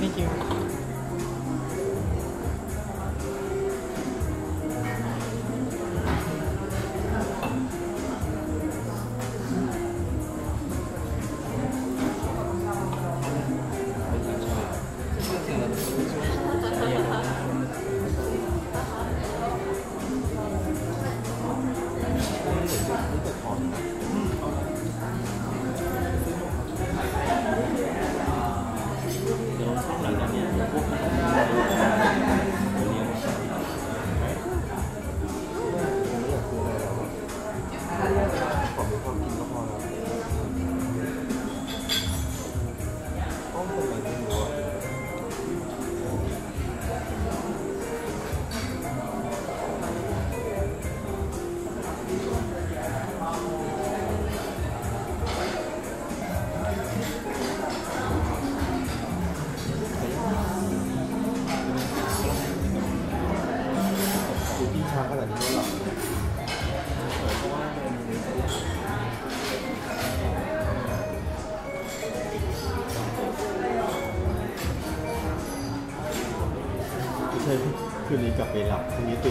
Thank you. 这边差了点多了。 เพื่อคืนนี้กลับไปหลับพรุ่งนี้ตื่น